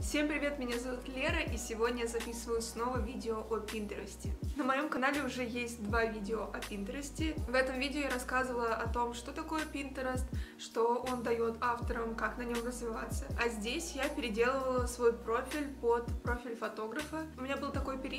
Всем привет, меня зовут Лера, и сегодня я записываю снова видео о Пинтересте. На моем канале уже есть два видео о Пинтересте. В этом видео я рассказывала о том, что такое Пинтерест, что он дает авторам, как на нем развиваться. А здесь я переделывала свой профиль под профиль фотографа. У меня был такой период,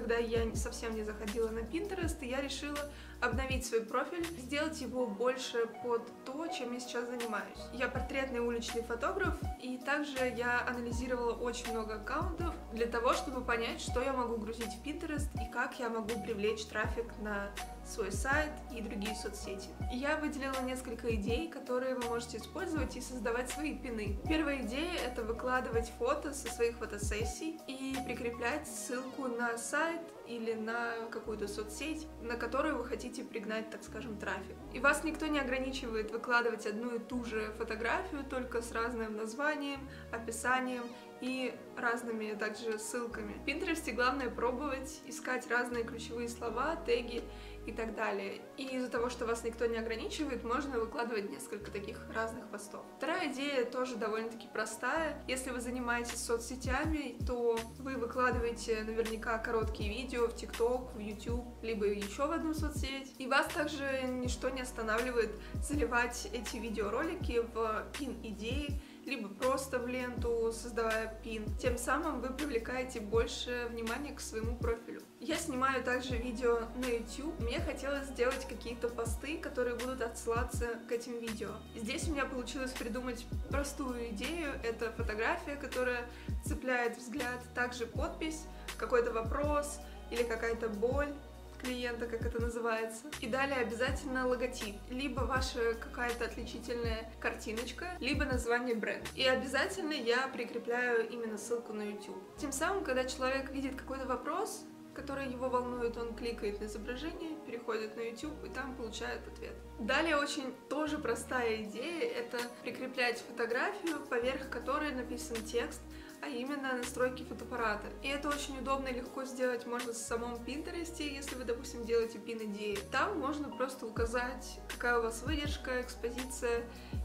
когда я совсем не заходила на и я решила обновить свой профиль, сделать его больше под то, чем я сейчас занимаюсь. Я портретный уличный фотограф, и также я анализировала очень много аккаунтов для того, чтобы понять, что я могу грузить в Pinterest и как я могу привлечь трафик на свой сайт и другие соцсети. Я выделила несколько идей, которые вы можете использовать и создавать свои пины. Первая идея — это выкладывать фото со своих фотосессий и прикреплять ссылку на сайт или на какую-то соцсеть, на которую вы хотите пригнать, так скажем, трафик. И вас никто не ограничивает выкладывать одну и ту же фотографию, только с разным названием, описанием и разными также ссылками. В Pinterest главное пробовать, искать разные ключевые слова, теги и так далее. И из-за того, что вас никто не ограничивает, можно выкладывать несколько таких разных постов. Вторая идея тоже довольно-таки простая. Если вы занимаетесь соцсетями, то вы выкладываете наверняка короткие видео в TikTok, в YouTube, либо еще в одну соцсеть. И вас также ничто не останавливает заливать эти видеоролики в пин-идеи, либо просто в ленту, создавая пин. Тем самым вы привлекаете больше внимания к своему профилю. Я снимаю также видео на YouTube. Мне хотелось сделать какие-то посты, которые будут отсылаться к этим видео. Здесь у меня получилось придумать простую идею. Это фотография, которая цепляет взгляд, также подпись, какой-то вопрос или какая-то боль клиента, как это называется. И далее обязательно логотип, либо ваша какая-то отличительная картиночка, либо название бренда. И обязательно я прикрепляю именно ссылку на YouTube. Тем самым, когда человек видит какой-то вопрос, который его волнует, он кликает на изображение, переходит на YouTube и там получает ответ. Далее очень тоже простая идея, это прикреплять фотографию, поверх которой написан текст, а именно настройки фотоаппарата. И это очень удобно и легко сделать можно в самом Pinterest, если вы, допустим, делаете пин-идеи. Там можно просто указать, какая у вас выдержка, экспозиция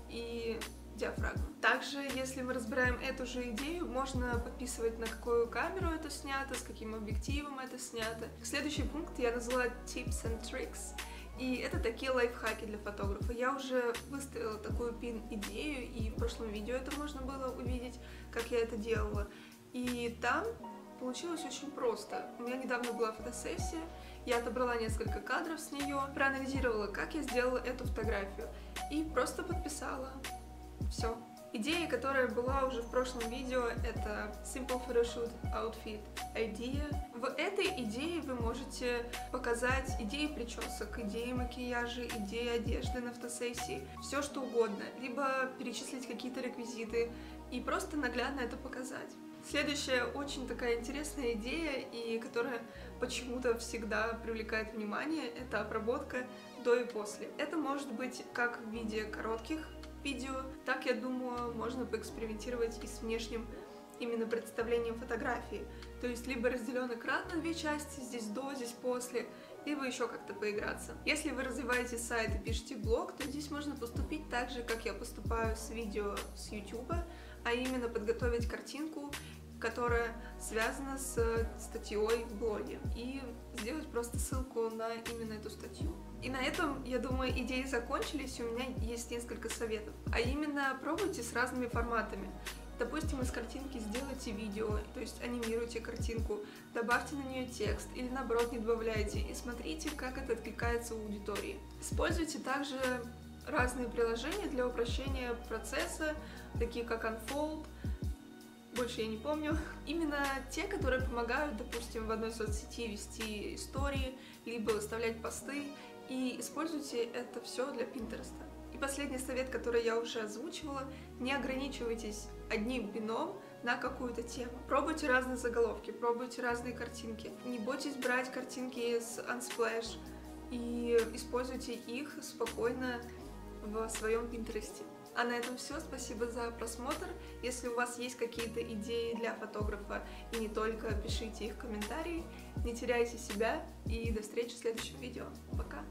и диафрагма. Также, если мы разбираем эту же идею, можно подписывать, на какую камеру это снято, с каким объективом это снято. Следующий пункт я назвала Tips and Tricks. И это такие лайфхаки для фотографа. Я уже выставила такую пин-идею, и в прошлом видео это можно было увидеть, как я это делала. И там получилось очень просто. У меня недавно была фотосессия, я отобрала несколько кадров с нее, проанализировала, как я сделала эту фотографию, и просто подписала. Все. Идея, которая была уже в прошлом видео, это Simple Photoshoot Outfit Idea. В можете показать идеи причесок, идеи макияжа, идеи одежды на фотосессии, все что угодно, либо перечислить какие-то реквизиты и просто наглядно это показать. Следующая очень такая интересная идея, и которая почему-то всегда привлекает внимание, это обработка до и после. Это может быть как в виде коротких видео. Так, я думаю, можно поэкспериментировать и с внешним именно представлением фотографии. То есть либо разделен экран на две части, здесь до, здесь после, либо еще как-то поиграться. Если вы развиваете сайт и пишете блог, то здесь можно поступить так же, как я поступаю с видео с YouTube, а именно подготовить картинку которая связана с статьей в блоге, и сделать просто ссылку на именно эту статью. И на этом, я думаю, идеи закончились, у меня есть несколько советов. А именно, пробуйте с разными форматами. Допустим, из картинки сделайте видео, то есть анимируйте картинку, добавьте на нее текст или наоборот не добавляйте и смотрите, как это откликается у аудитории. Используйте также разные приложения для упрощения процесса, такие как Unfold, больше я не помню. Именно те, которые помогают, допустим, в одной соцсети вести истории, либо выставлять посты, и используйте это все для Пинтереста. И последний совет, который я уже озвучивала, не ограничивайтесь одним бином на какую-то тему. Пробуйте разные заголовки, пробуйте разные картинки. Не бойтесь брать картинки с Unsplash и используйте их спокойно в своем Пинтересте. А на этом все. Спасибо за просмотр. Если у вас есть какие-то идеи для фотографа и не только, пишите их в комментарии. Не теряйте себя и до встречи в следующем видео. Пока!